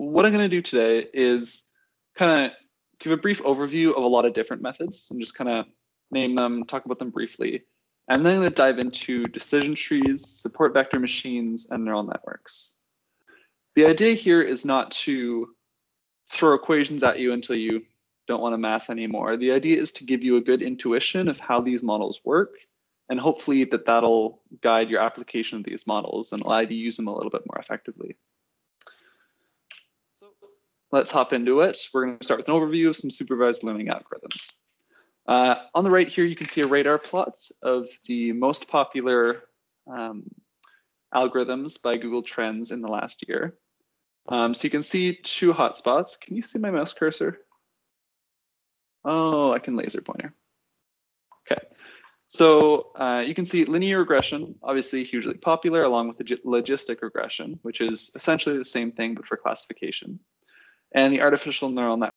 what I'm going to do today is kind of give a brief overview of a lot of different methods and just kind of name them, talk about them briefly. And then I'm going to dive into decision trees, support vector machines, and neural networks. The idea here is not to throw equations at you until you don't want to math anymore. The idea is to give you a good intuition of how these models work, and hopefully that that'll guide your application of these models and allow you to use them a little bit more effectively. Let's hop into it. We're going to start with an overview of some supervised learning algorithms. Uh, on the right here, you can see a radar plot of the most popular um, algorithms by Google Trends in the last year. Um, so you can see two hotspots. Can you see my mouse cursor? Oh, I can laser pointer. So uh, you can see linear regression, obviously hugely popular, along with the logistic regression, which is essentially the same thing, but for classification. And the artificial neural network